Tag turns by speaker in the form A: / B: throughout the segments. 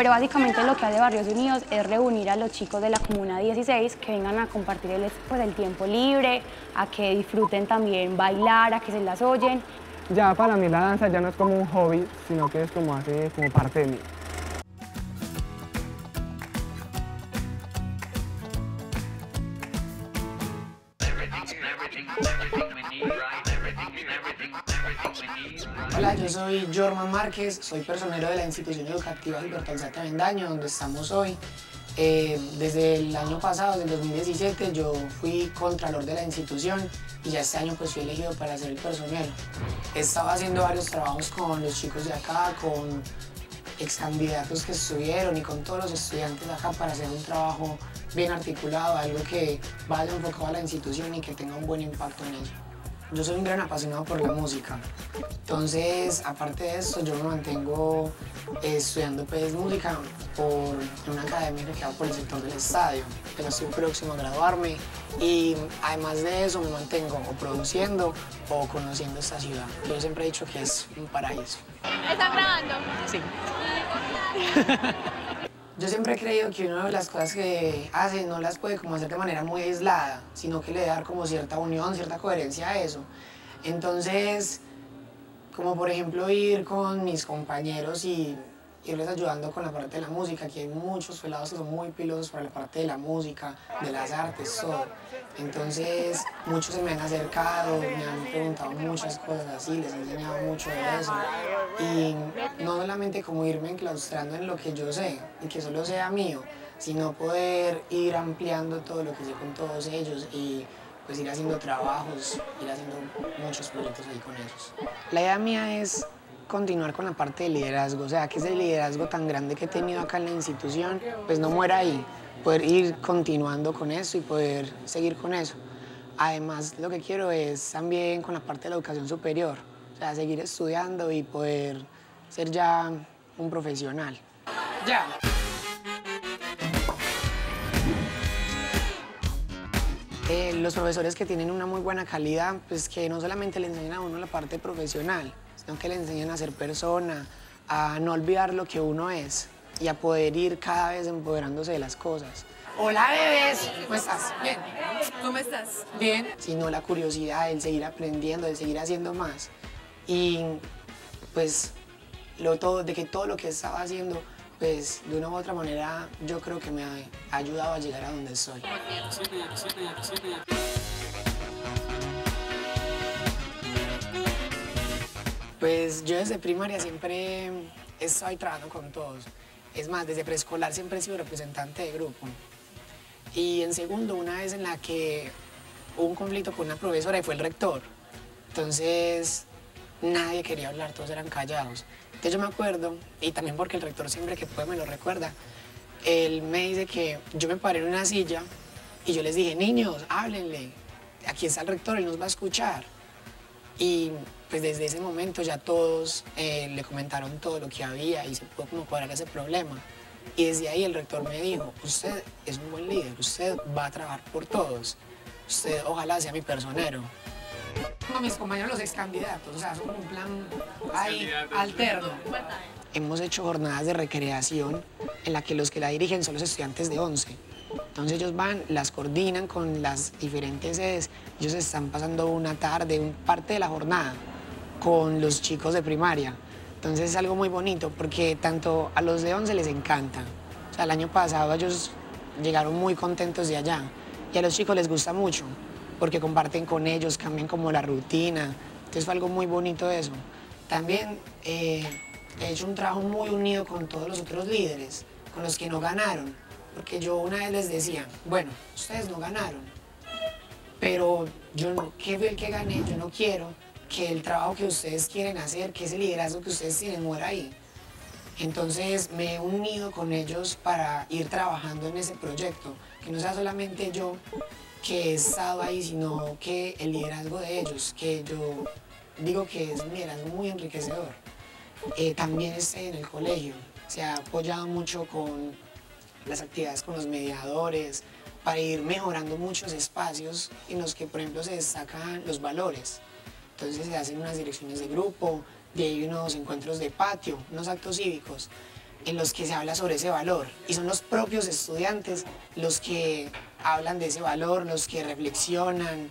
A: Pero básicamente lo que hace Barrios Unidos es reunir a los chicos de la Comuna 16 que vengan a compartir el, pues, el tiempo libre, a que disfruten también bailar, a que se las oyen.
B: Ya para mí la danza ya no es como un hobby, sino que es como, hace, como parte de mí.
C: Hola, yo soy Jorman Márquez, soy personero de la institución educativa Gilberto Alzate Avendaño, donde estamos hoy. Eh, desde el año pasado, desde el 2017, yo fui contralor de la institución y ya este año pues fui elegido para ser el personero. Estaba haciendo varios trabajos con los chicos de acá, con ex candidatos que estuvieron y con todos los estudiantes de acá para hacer un trabajo bien articulado, algo que vaya enfocado a la institución y que tenga un buen impacto en ella. Yo soy un gran apasionado por la música, entonces aparte de esto yo me mantengo eh, estudiando pues música por una academia que queda por el sector del estadio, pero estoy próximo a graduarme y además de eso me mantengo o produciendo o conociendo esta ciudad. Yo siempre he dicho que es un paraíso.
D: ¿Están grabando?
C: Sí. Yo siempre he creído que una de las cosas que hace no las puede como hacer de manera muy aislada, sino que le dar como cierta unión, cierta coherencia a eso. Entonces, como por ejemplo ir con mis compañeros y irles ayudando con la parte de la música, que hay muchos pelados que son muy pilosos para la parte de la música, de las artes, todo. Entonces, muchos se me han acercado, me han preguntado muchas cosas así, les he enseñado mucho de eso. Y no solamente como irme enclaustrando en lo que yo sé y que solo sea mío, sino poder ir ampliando todo lo que sé con todos ellos y pues ir haciendo trabajos, ir haciendo muchos proyectos ahí con ellos. La idea mía es continuar con la parte de liderazgo, o sea, que ese liderazgo tan grande que he tenido acá en la institución, pues no muera ahí, poder ir continuando con eso y poder seguir con eso. Además, lo que quiero es también con la parte de la educación superior, o sea, seguir estudiando y poder ser ya un profesional. Ya. Eh, los profesores que tienen una muy buena calidad, pues que no solamente le enseñan a uno la parte profesional, sino que le enseñan a ser persona, a no olvidar lo que uno es y a poder ir cada vez empoderándose de las cosas. Hola bebés, ¿cómo estás? Bien.
D: ¿Cómo estás?
C: Bien. Sino la curiosidad, el seguir aprendiendo, de seguir haciendo más. Y pues lo todo, de que todo lo que estaba haciendo, pues de una u otra manera yo creo que me ha ayudado a llegar a donde estoy. Pues yo desde primaria siempre estoy trabajando con todos. Es más, desde preescolar siempre he sido representante de grupo. Y en segundo, una vez en la que hubo un conflicto con una profesora y fue el rector. Entonces, nadie quería hablar, todos eran callados. Entonces yo me acuerdo, y también porque el rector siempre que puede me lo recuerda, él me dice que yo me paré en una silla y yo les dije, niños, háblenle, aquí está el rector, él nos va a escuchar. Y pues desde ese momento ya todos eh, le comentaron todo lo que había y se pudo como cuadrar ese problema. Y desde ahí el rector me dijo, usted es un buen líder, usted va a trabajar por todos, usted ojalá sea mi personero. Con mis compañeros los ex candidatos, o sea, son un plan ahí alterno. Hemos hecho jornadas de recreación en la que los que la dirigen son los estudiantes de 11. Entonces ellos van, las coordinan con las diferentes sedes, ellos están pasando una tarde, un parte de la jornada con los chicos de primaria. Entonces es algo muy bonito porque tanto a los de 11 les encanta. O sea, el año pasado ellos llegaron muy contentos de allá y a los chicos les gusta mucho porque comparten con ellos, cambian como la rutina. Entonces fue algo muy bonito eso. También eh, he hecho un trabajo muy unido con todos los otros líderes, con los que no ganaron. Porque yo una vez les decía, bueno, ustedes no ganaron, pero yo no, ¿qué que gané? Yo no quiero que el trabajo que ustedes quieren hacer, que ese liderazgo que ustedes tienen muera ahí. Entonces me he unido con ellos para ir trabajando en ese proyecto, que no sea solamente yo que he estado ahí, sino que el liderazgo de ellos, que yo digo que es un liderazgo muy enriquecedor. Eh, también esté en el colegio, se ha apoyado mucho con las actividades con los mediadores, para ir mejorando muchos espacios en los que, por ejemplo, se destacan los valores. Entonces se hacen unas direcciones de grupo, de ahí unos encuentros de patio, unos actos cívicos. en los que se habla sobre ese valor y son los propios estudiantes los que hablan de ese valor, los que reflexionan.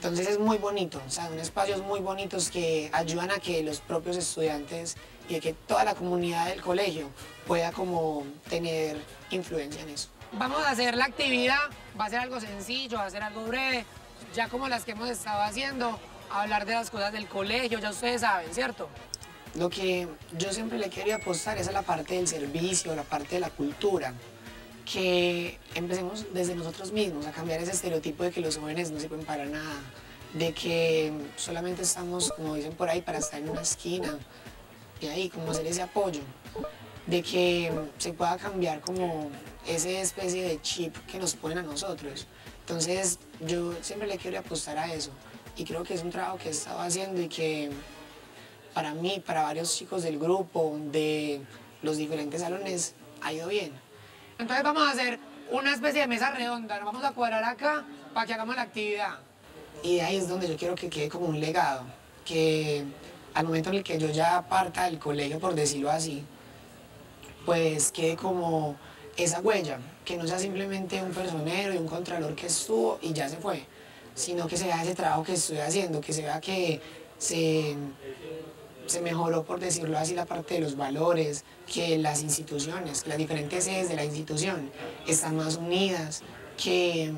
C: Entonces es muy bonito, o sea, son espacios muy bonitos que ayudan a que los propios estudiantes y que toda la comunidad del colegio pueda como tener influencia en eso. Vamos a hacer la actividad, va a ser algo sencillo, va a ser algo breve, ya como las que hemos estado haciendo, hablar de las cosas del colegio, ya ustedes saben, ¿cierto? Lo que yo siempre le quería apostar es a la parte del servicio, la parte de la cultura, que empecemos desde nosotros mismos a cambiar ese estereotipo de que los jóvenes no sirven para nada, de que solamente estamos, como dicen por ahí, para estar en una esquina y ahí, como hacer ese apoyo, de que se pueda cambiar como esa especie de chip que nos ponen a nosotros. Entonces yo siempre le quiero apostar a eso y creo que es un trabajo que he estado haciendo y que para mí, para varios chicos del grupo, de los diferentes salones, ha ido bien. Entonces vamos a hacer una especie de mesa redonda, nos vamos a cuadrar acá para que hagamos la actividad. Y ahí es donde yo quiero que quede como un legado, que al momento en el que yo ya parta del colegio, por decirlo así, pues quede como esa huella, que no sea simplemente un personero y un contralor que estuvo y ya se fue, sino que se vea ese trabajo que estoy haciendo, que se vea que se se mejoró, por decirlo así, la parte de los valores, que las instituciones, las diferentes sedes de la institución están más unidas, que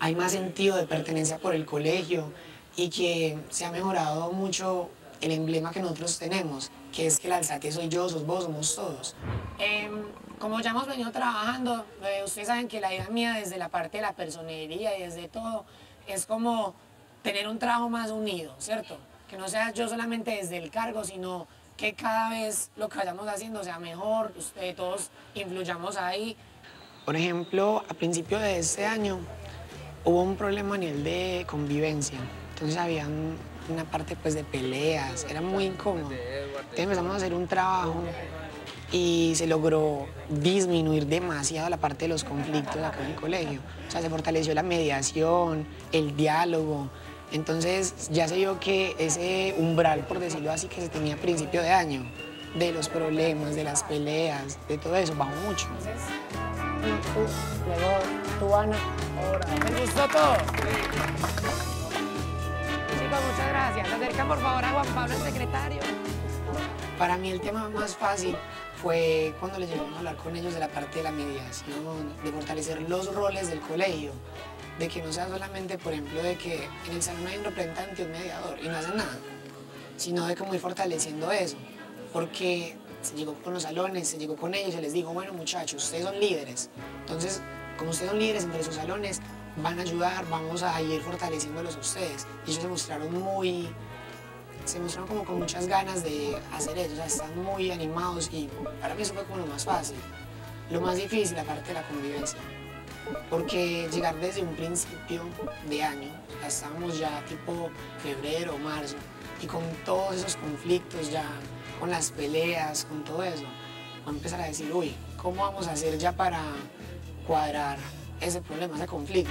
C: hay más sentido de pertenencia por el colegio y que se ha mejorado mucho el emblema que nosotros tenemos, que es que el alzate soy yo, sos vos, somos todos. Em, como ya hemos venido trabajando, eh, ustedes saben que la idea mía desde la parte de la personería y desde todo es como tener un trabajo más unido, ¿cierto? Que no sea yo solamente desde el cargo, sino que cada vez lo que vayamos haciendo sea mejor, ustedes todos influyamos ahí. Por ejemplo, a principio de este año hubo un problema a nivel de convivencia, entonces había una parte pues de peleas, era muy incómodo. Entonces empezamos a hacer un trabajo y se logró disminuir demasiado la parte de los conflictos acá en el colegio. O sea, se fortaleció la mediación, el diálogo, entonces ya se vio que ese umbral, por decirlo así, que se tenía a principio de año, de los problemas, de las peleas, de todo eso, bajó mucho. luego tú, Ana. ¿Me gustó todo? Chicos, muchas gracias. Acercan por favor a Juan Pablo, el secretario. Para mí el tema más fácil fue cuando les llegamos a hablar con ellos de la parte de la mediación, de fortalecer los roles del colegio de que no sea solamente, por ejemplo, de que en el salón hay un representante un mediador y no hacen nada, sino de como ir fortaleciendo eso, porque se llegó con los salones, se llegó con ellos y les digo, bueno muchachos, ustedes son líderes, entonces como ustedes son líderes entre sus salones, van a ayudar, vamos a ir fortaleciéndolos a ustedes. Y ellos se mostraron muy, se mostraron como con muchas ganas de hacer eso, o están muy animados y para mí eso fue como lo más fácil. Lo más difícil, aparte de la convivencia porque llegar desde un principio de año, estábamos ya tipo febrero, marzo, y con todos esos conflictos ya, con las peleas, con todo eso, vamos a empezar a decir, uy, ¿cómo vamos a hacer ya para cuadrar ese problema, ese conflicto?